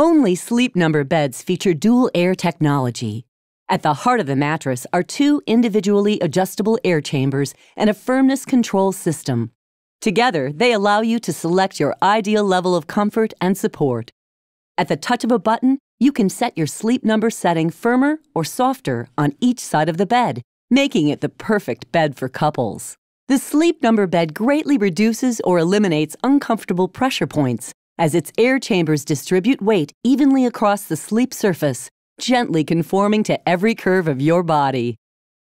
Only Sleep Number beds feature dual air technology. At the heart of the mattress are two individually adjustable air chambers and a firmness control system. Together, they allow you to select your ideal level of comfort and support. At the touch of a button, you can set your sleep number setting firmer or softer on each side of the bed, making it the perfect bed for couples. The Sleep Number bed greatly reduces or eliminates uncomfortable pressure points as its air chambers distribute weight evenly across the sleep surface, gently conforming to every curve of your body.